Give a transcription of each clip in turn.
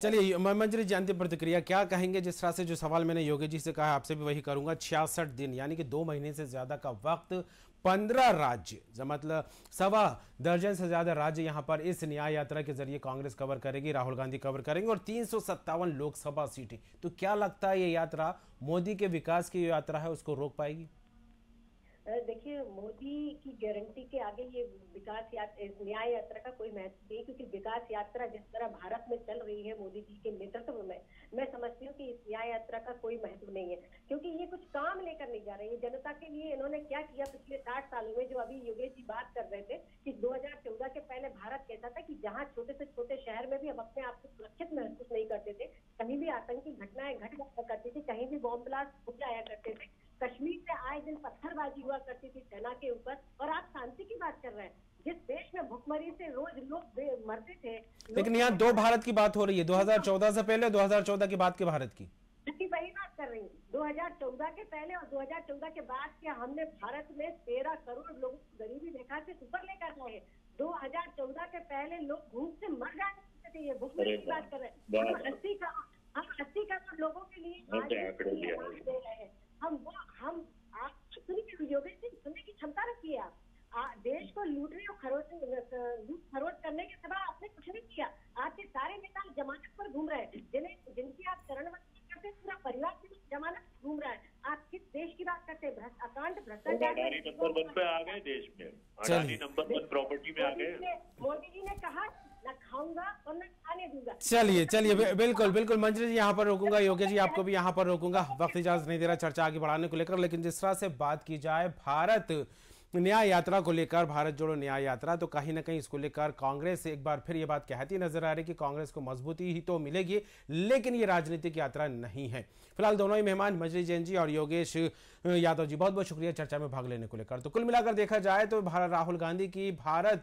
चलिए मंजरी जी, अंतिम प्रतिक्रिया क्या कहेंगे? जिस तरह से जो सवाल मैंने योगी जी से कहा, आपसे भी वही करूँगा। छियासठ दिन, यानी कि दो महीने से ज़्यादा का वक्त, पंद्रह राज्य मतलब सवा दर्जन से ज़्यादा राज्य यहाँ पर इस न्याय यात्रा के ज़रिए कांग्रेस कवर करेगी, राहुल गांधी कवर करेंगे और तीन सौ सत्तावन लोकसभा सीटें। तो क्या लगता है ये यात्रा? मोदी के विकास की यात्रा है, उसको रोक पाएगी? देखिए, मोदी की गारंटी के आगे ये विकास यात्रा न्याय यात्रा का कोई महत्व नहीं क्योंकि विकास यात्रा जिस तरह भारत में चल रही है मोदी जी के नेतृत्व में, मैं समझती हूँ कि इस न्याय यात्रा का कोई महत्व नहीं है, क्योंकि ये कुछ काम लेकर नहीं जा रही है। जनता के लिए इन्होंने क्या किया पिछले साठ सालों में, जो अभी योगेश जी बात कर रहे थे कि दो हज़ार चौदह के पहले भारत कहता था कि जहाँ छोटे से छोटे शहर में भी हम अपने आप को सुरक्षित महसूस नहीं करते थे, कहीं भी आतंकी घटनाएँ घट करती थी, कहीं भी बॉम्ब ब्लास्ट हो जाया करते थे कश्मीर से आए दिन पत्थरबाजी हुआ करती थी सेना के ऊपर। और आप शांति की बात कर रहे हैं। जिस देश में भुखमरी से रोज लोग मरते थे लेकिन यहाँ दो भारत की बात हो रही है। 2014 से पहले 2014 के बाद के भारत की। वही बात कर रही हूँ। 2014 के पहले और 2014 के बाद के हमने भारत में तेरह करोड़ लोगों को गरीबी रेखा से ऊपर लेकर गए दो हज़ार चौदह के पहले लोग भूख से मर जाने थे। ये भुखमरी की बात कर रहे हैं। हम अस्सी करोड़ हम अस्सी करोड़ लोगों के लिए दे रहे हैं हम वो हम आप सुनिए योगेश जी सुनने की क्षमता रखिए आप आ, देश को लूटने और खरोच करने के सिवा आपने कुछ नहीं किया। आपके सारे नेता जमानत पर घूम रहे हैं। जिन्हें जिनकी आप चरण करते पूरा परिवार की जमानत घूम रहा है। आप किस देश की बात करते हैं? अकांत भ्रष्टाचार नंबर वन पे आ गए देश में। अडानी नंबर वन प्रॉपर्टी में आ गए। मोदी जी ने कहा न खाऊँगा और न खाने दूँगा। चलिए चलिए बिल्कुल बिल्कुल मंजरी जी यहाँ पर रोकूँगा योगी जी आपको भी यहाँ पर रोकूँगा। वक्त इजाज़त नहीं दे रहा चर्चा आगे बढ़ाने को लेकर लेकिन जिस तरह से बात की जाए भारत न्याय यात्रा को लेकर भारत जोड़ो न्याय यात्रा तो कहीं ना कहीं इसको लेकर कांग्रेस एक बार फिर ये बात कहती नज़र आ रही कि कांग्रेस को मजबूती ही तो मिलेगी, लेकिन ये राजनीतिक यात्रा नहीं है। फ़िलहाल दोनों ही मेहमान, मजरी जैन जी और योगेश यादव जी बहुत बहुत शुक्रिया चर्चा में भाग लेने को लेकर। तो कुल मिलाकर देखा जाए तो भारत, राहुल गांधी की भारत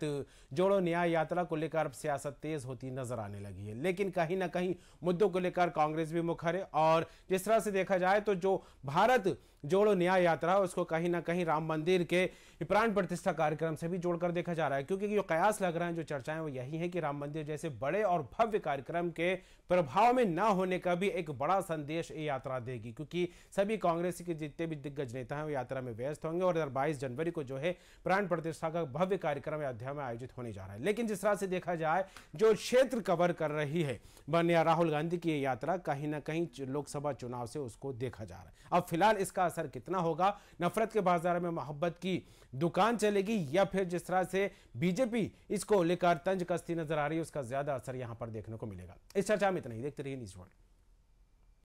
जोड़ो न्याय यात्रा को लेकर अब सियासत तेज होती नज़र आने लगी है। लेकिन कहीं ना कहीं मुद्दों को लेकर कांग्रेस भी मुखर है और जिस तरह से देखा जाए तो जो भारत जोड़ो न्याय यात्रा, उसको कहीं ना कहीं राम मंदिर के प्राण प्रतिष्ठा कार्यक्रम से भी जोड़कर देखा जा रहा है, क्योंकि जो कयास लग रहे हैं, जो चर्चाएँ वो यही है कि राम मंदिर जैसे बड़े और भव्य कार्यक्रम के प्रभाव में न होने का भी एक बड़ा संदेश ये यात्रा देगी, क्योंकि सभी कांग्रेस के जितने भी दिग्गज नेता हैं, वो यात्रा में व्यस्त होंगे और बाईस जनवरी को जो है प्राण प्रतिष्ठा का भव्य कार्यक्रम अयोध्या में आयोजित होने जा रहा है। लेकिन जिस तरह से देखा जाए, जो क्षेत्र कवर कर रही है बनिया राहुल गांधी की यात्रा कहीं ना कहीं लोकसभा चुनाव से उसको देखा जा रहा है। अब फ़िलहाल इसका असर कितना होगा? नफरत के बाज़ार में मोहब्बत की दुकान चलेगी या फिर जिस तरह से बीजेपी इसको लेकर तंज कस्ती नज़र आ रही है, उसका ज़्यादा असर यहाँ पर देखने को मिलेगा। इस चर्चा में इतना ही, देखते रहिए न्यूज़ वर्ल्ड